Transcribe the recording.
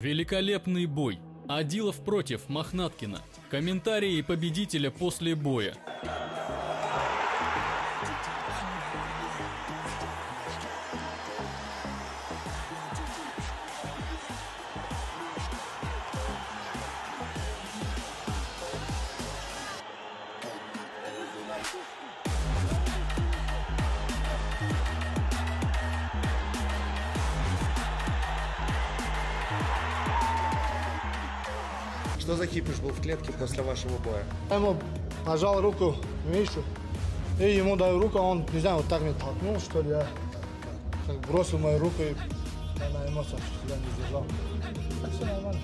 Великолепный бой. Адилов против Мохнаткина. Комментарии победителя после боя. Что за кипиш был в клетке после вашего боя? Я ему пожал руку Мишу, и ему даю руку, а он, не знаю, вот так меня толкнул, что ли, я бросил мою руку, и я на эмоциях себя не сдержал. Все нормально.